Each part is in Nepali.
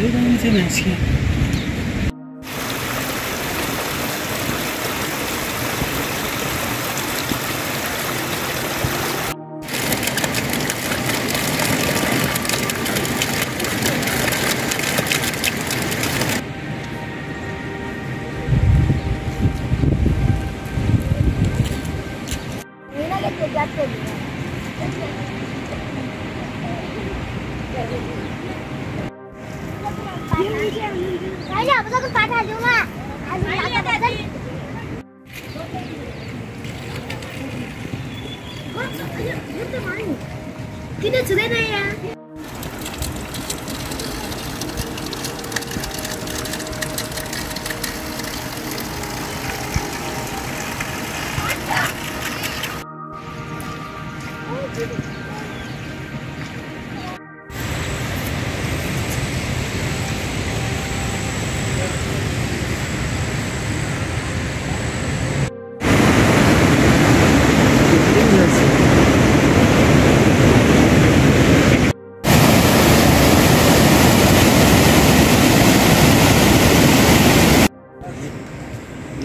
Pero se me hacía. त पाठा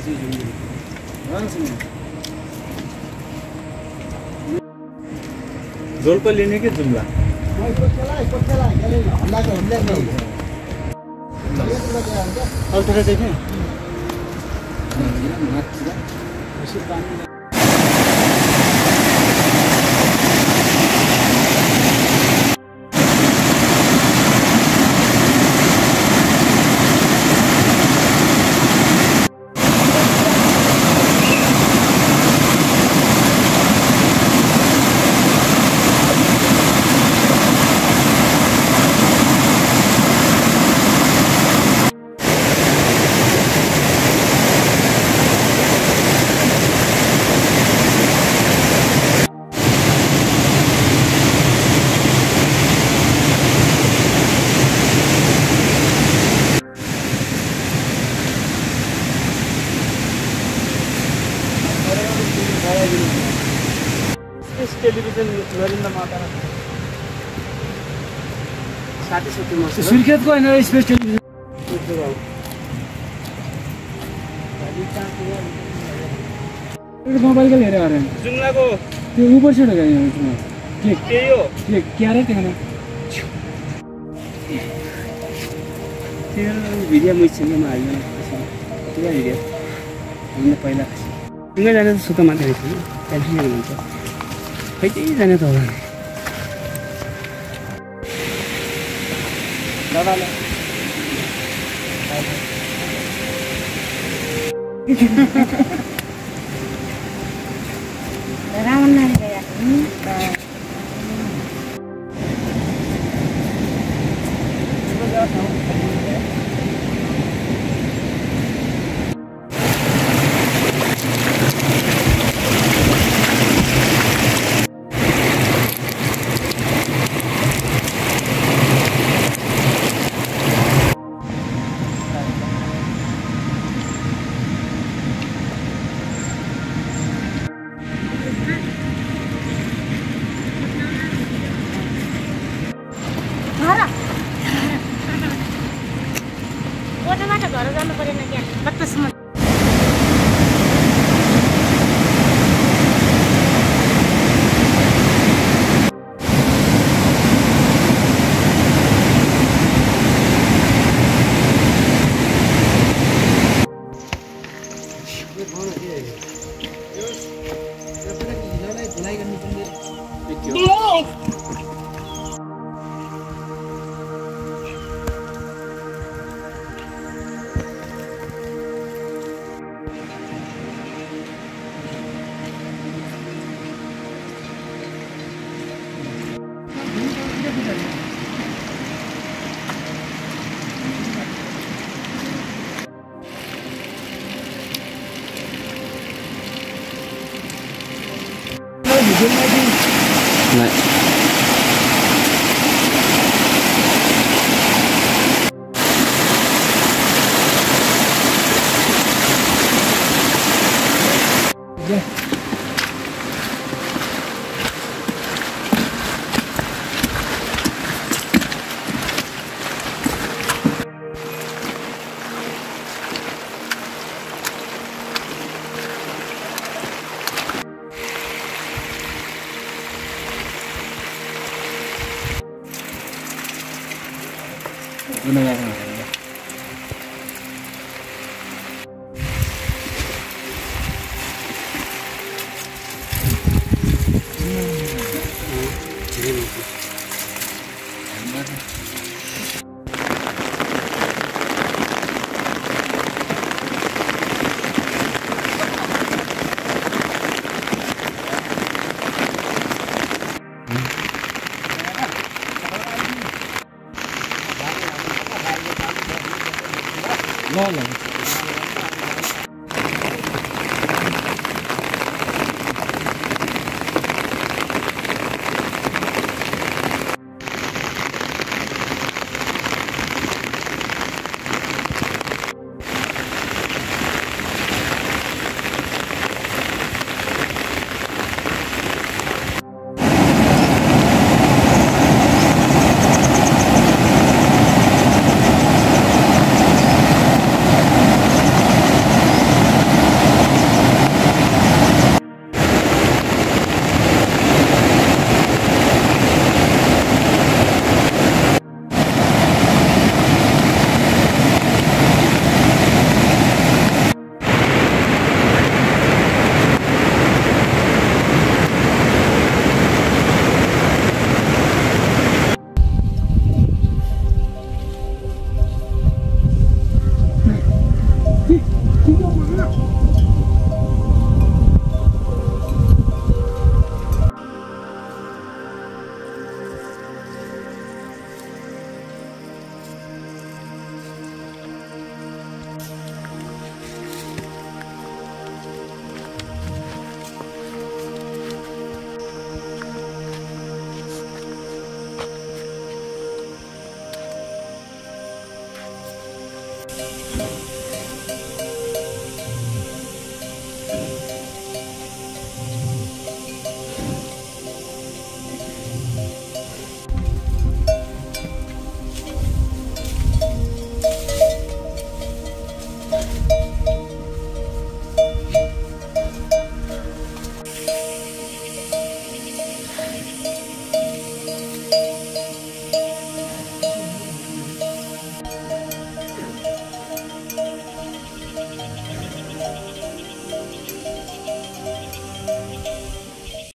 चीज़ होगी ध्यान समझ ज़ोर पर लेने के जुमला। और थोड़ा देखें। म सुर्खेतको होइन स्पेस टेलिभिजन अरे जुम्लाको त्यो ऊपर से हो गया के त्यही हो के क्या रे त्यहाँ त्यो भिडियो हाल्नु पुरा भिडियो पहिला सँगै जाने त सुत मात्रै रहेछ त्यहाँदेखि हुनुहुन्छ। खै त्यही जाने त होला। दादालाई घर जानु good. Holland.